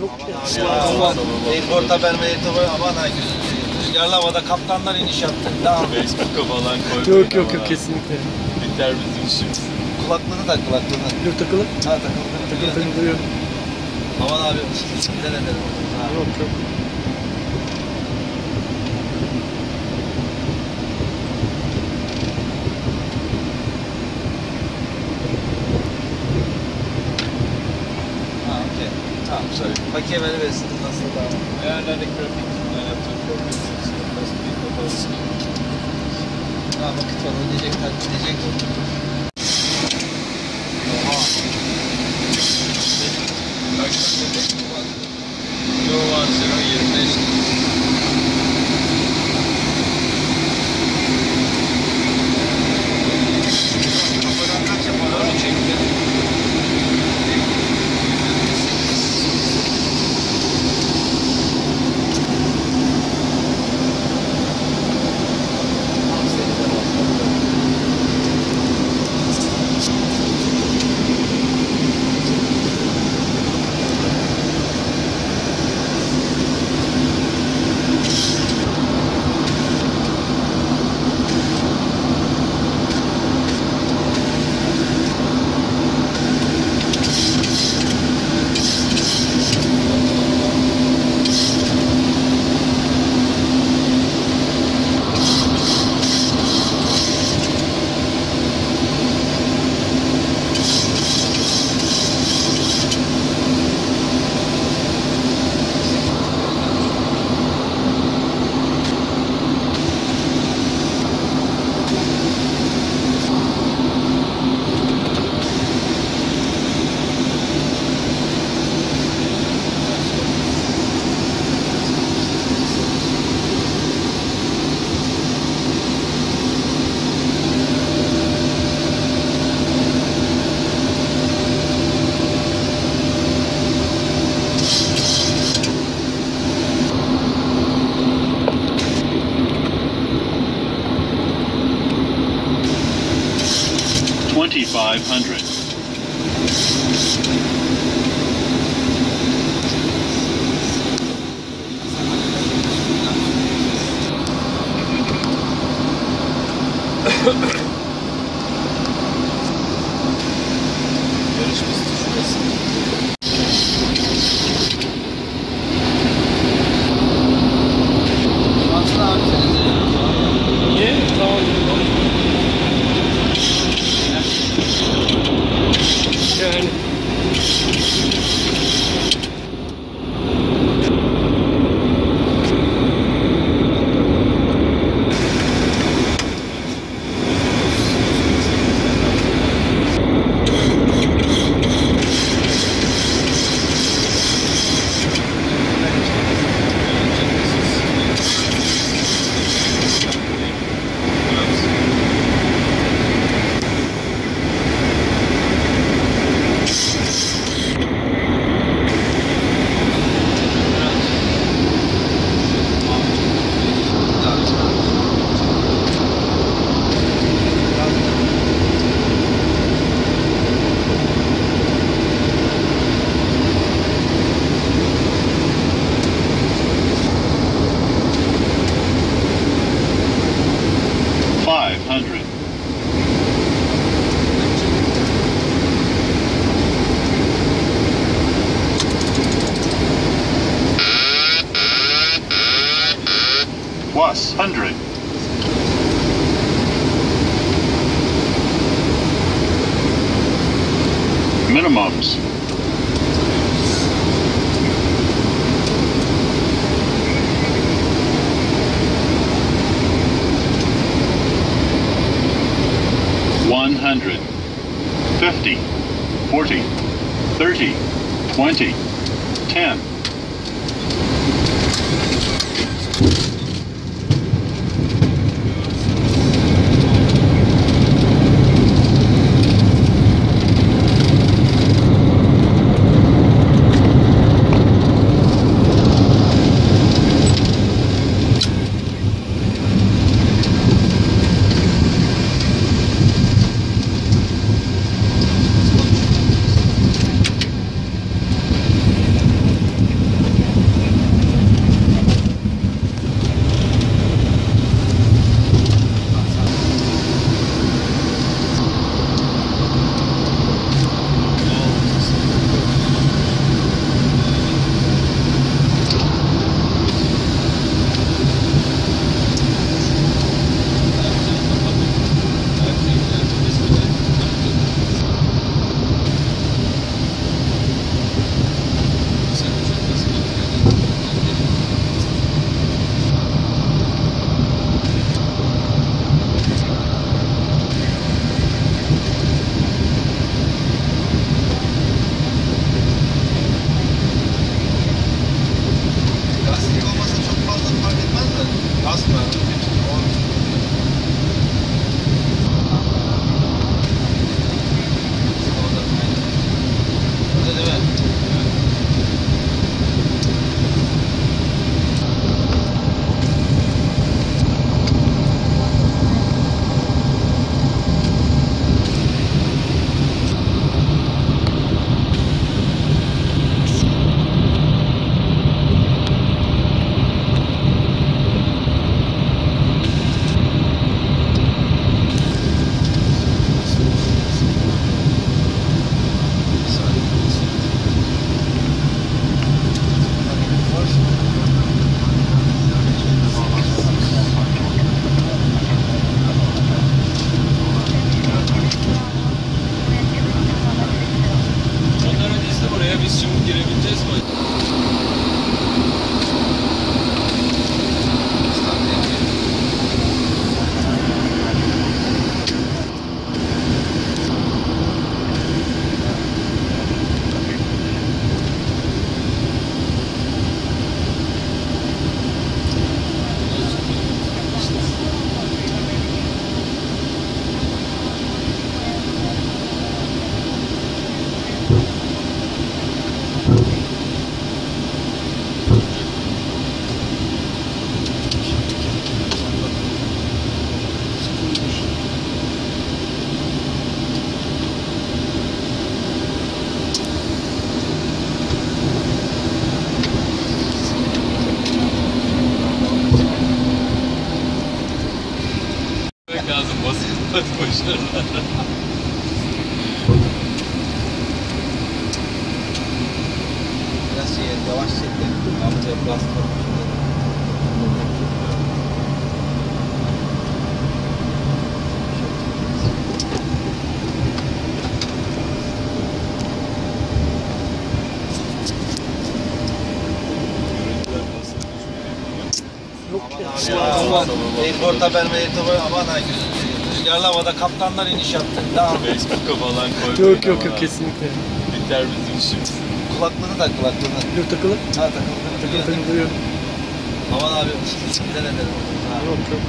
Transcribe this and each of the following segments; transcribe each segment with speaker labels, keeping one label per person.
Speaker 1: Yok
Speaker 2: aman. Airport'a ben Airport'a aman ha. Rüzgarlı havada kaptanlar iniş yaptı. Daha
Speaker 3: Facebook'a falan koy.
Speaker 1: Yok yok yok kesinlikle.
Speaker 3: Biter bizim işimiz.
Speaker 2: kulaklığını tak kulaklığını.
Speaker 1: Yok takılı.
Speaker 2: Ha takıldı.
Speaker 1: Takılı takılı duruyor.
Speaker 2: Aman abi bismillah edelim. Ha.
Speaker 1: Yok yok.
Speaker 2: Ha okey. Tamam. Bakayım beni versin nasıl daha.
Speaker 3: Ayarlardaki grafik yaptığım progres için basit bir fotoğraf.
Speaker 2: Ha vakit var ödeyecek takip edecek.
Speaker 3: 500.
Speaker 1: 20. Ya
Speaker 2: aman. Airport haber meytobu aman ha Rüzgarlı havada kaptanlar iniş yaptı. Devam.
Speaker 3: Facebook'a falan koymayın
Speaker 1: Yok yok yok kesinlikle.
Speaker 3: Biter bizim işimiz.
Speaker 2: Kulaklığını tak kulaklığını.
Speaker 1: Yok takılı.
Speaker 2: Ha.
Speaker 1: Takılı takılı duruyor.
Speaker 2: Aman abi ederim. Ha.
Speaker 1: Yok yok.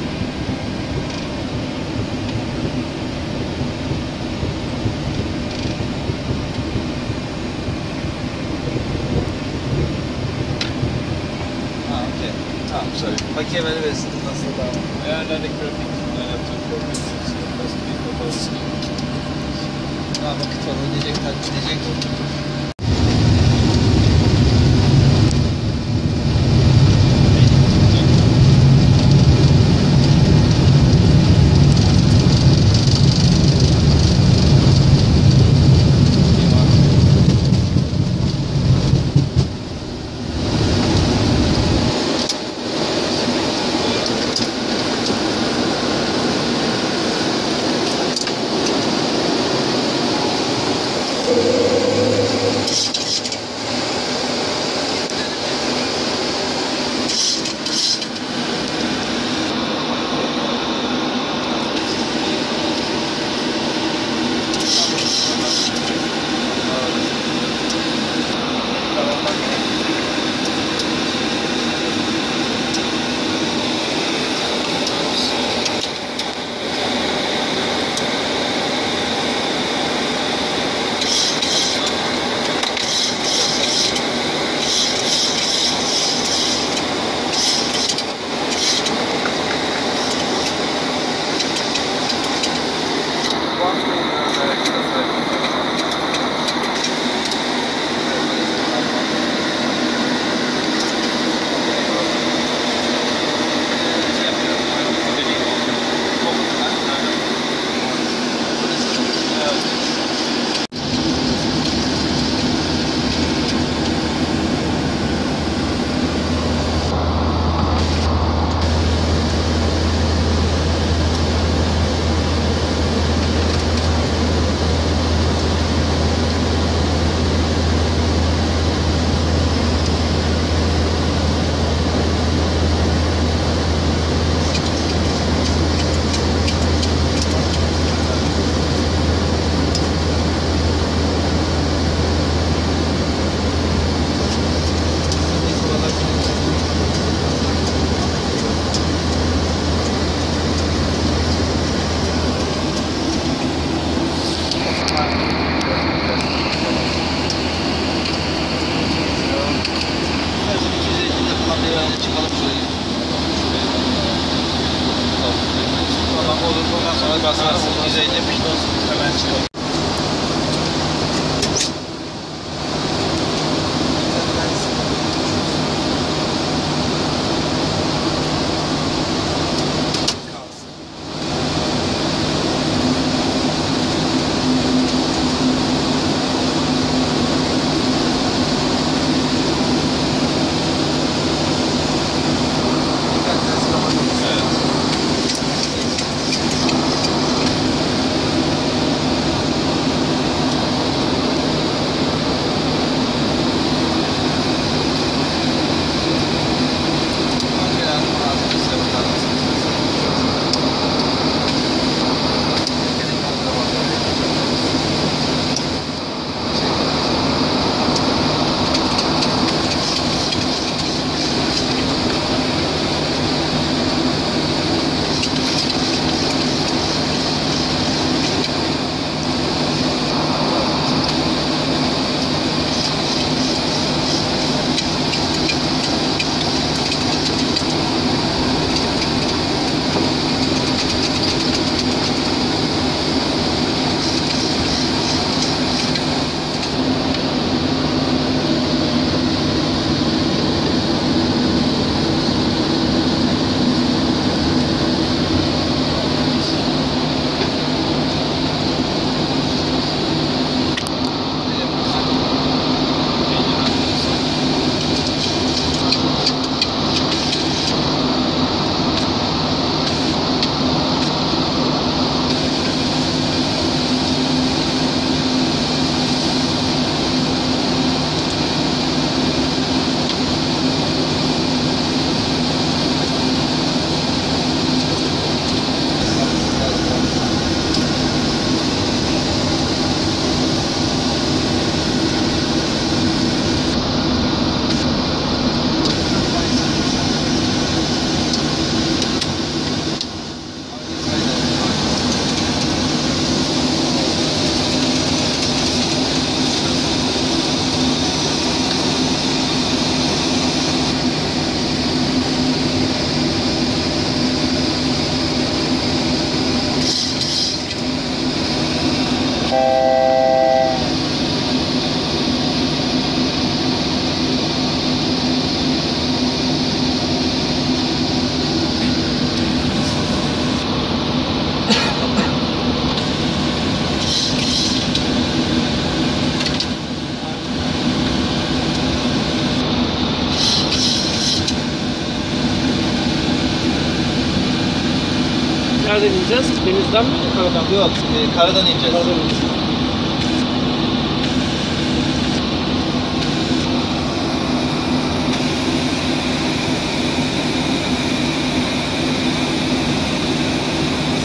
Speaker 2: Okey. Tamam sorry. Bakiye beni versin. Nasıl tamam.
Speaker 3: Ayarlardaki grafik yani yapacak korkunç Nasıl bir kapalı.
Speaker 2: Ha vakit var. Ödeyecek takip edecek.
Speaker 1: Mı?
Speaker 2: Yok, e, karadan ineceğiz.
Speaker 1: Karadan.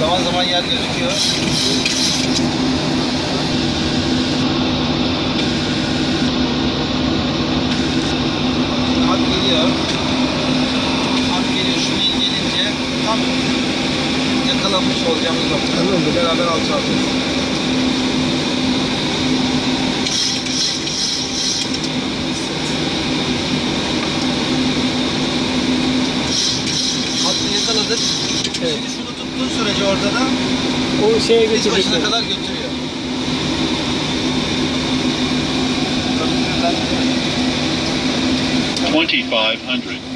Speaker 2: Zaman zaman yer gözüküyor. Yakalanmış olacağımız nokta. Beraber alçalacağız. Hattı yakaladık.
Speaker 1: Evet.
Speaker 2: Şimdi şunu tuttuğun sürece orada da
Speaker 1: O şeye
Speaker 2: biz başına kadar götürüyor.
Speaker 4: 2500.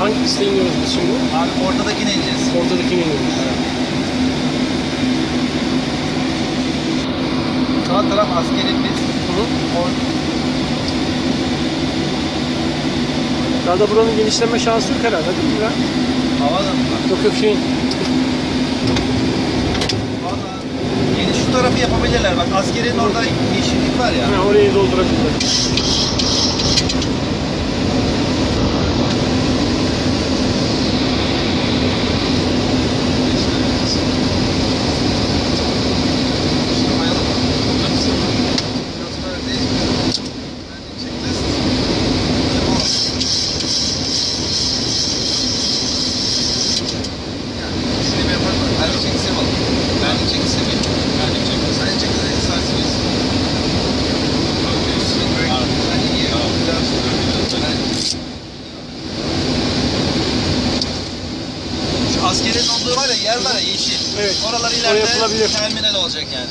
Speaker 1: Hangi piste iniyoruz biz şimdi?
Speaker 2: Abi ineceğiz.
Speaker 1: Ortadakini iniyoruz.
Speaker 2: Sağ taraf askeri
Speaker 1: hı.
Speaker 2: Or-
Speaker 1: Daha da buranın genişleme şansı yok herhalde değil mi? ya?
Speaker 2: Havadan mı?
Speaker 1: Yok yok şeyin.
Speaker 2: Valla yeni şu tarafı yapabilirler. Bak askerin orada yeşillik var ya.
Speaker 1: Ha, orayı doldurabilirler.
Speaker 2: Şu askerin olduğu var ya yer var ya yeşil.
Speaker 1: Evet.
Speaker 2: Oralar ileride terminal olacak yani.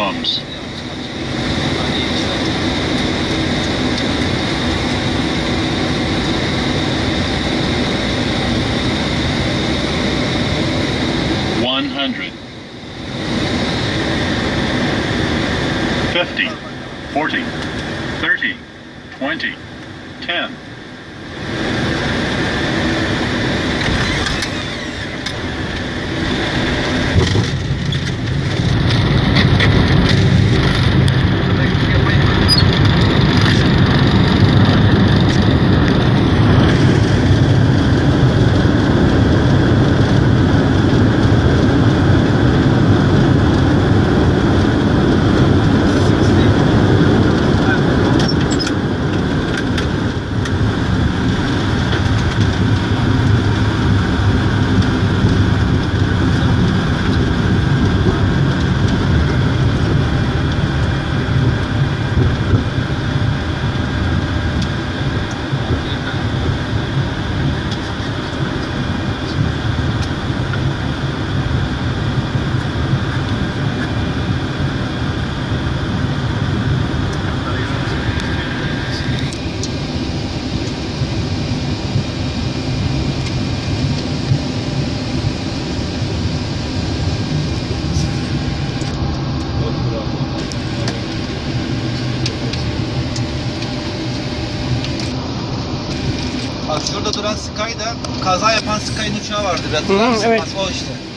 Speaker 4: Minimums.
Speaker 2: Sky da kaza yapan Sky'ın uçağı vardı.
Speaker 1: Hı, evet.
Speaker 2: O işte.